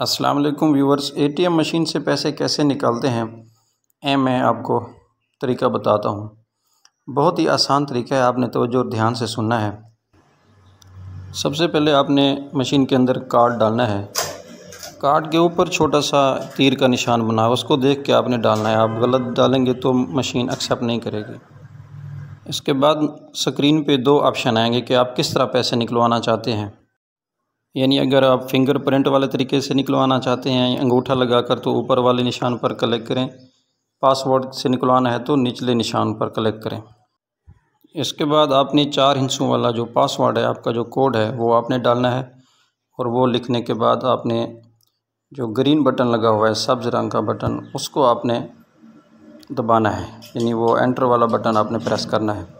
अस्सलाम वालेकुम viewers, ATM machine से पैसे कैसे निकालते हैं? ए, मैं आपको तरीका बताता हूँ। बहुत ही आसान तरीका है, आपने तो जो ध्यान से सुनना है। सबसे पहले आपने मशीन के अंदर कार्ड डालना है। कार्ड के ऊपर छोटा सा तीर का निशान बना उसको देख के आपने डालना है। आप गलत डालेंगे तो मशीन एक्सेप्ट नहीं करेगी। इसके बाद स्क्रीन पे दो ऑप्शन आएँगे कि आप किस तरह पैसे निकलवाना चाहते हैं। यानी अगर आप फिंगरप्रिंट वाले तरीके से निकलवाना चाहते हैं, अंगूठा लगाकर तो ऊपर वाले निशान पर क्लिक करें। पासवर्ड से निकलवाना है तो निचले निशान पर क्लिक करें। इसके बाद आपने चार हिंसों वाला जो पासवर्ड है, आपका जो कोड है, वो आपने डालना है। और वो लिखने के बाद आपने जो ग्रीन बटन लगा हुआ है सब्ज़ रंग का बटन उसको आपने दबाना है। यानी वो एंटर वाला बटन आपने प्रेस करना है।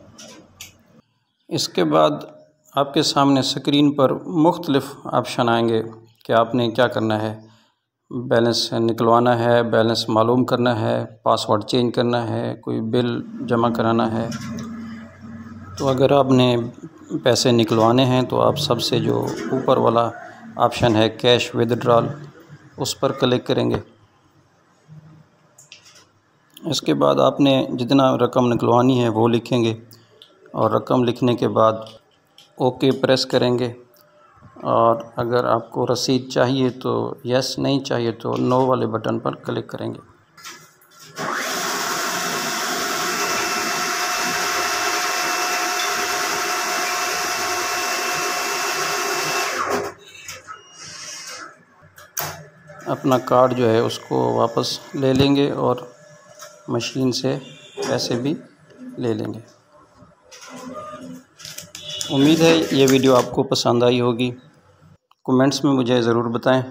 इसके बाद आपके सामने स्क्रीन पर मुख्तलिफ़ ऑप्शन आएँगे कि आपने क्या करना है। बैलेंस निकलवाना है बैलेंस मालूम करना है पासवर्ड चेंज करना है, कोई बिल जमा कराना है। तो अगर आपने पैसे निकलवाने हैं तो आप सबसे जो ऊपर वाला ऑप्शन है कैश विदड्रॉल उस पर क्लिक करेंगे। इसके बाद आपने जितना रकम निकलवानी है, वो लिखेंगे और रकम लिखने के बाद ओके प्रेस करेंगे। और अगर आपको रसीद चाहिए तो यस नहीं चाहिए तो नो वाले बटन पर क्लिक करेंगे। अपना कार्ड जो है उसको वापस ले लेंगे और मशीन से पैसे भी ले लेंगे। उम्मीद है ये वीडियो आपको पसंद आई होगी। कमेंट्स में मुझे ज़रूर बताएँ।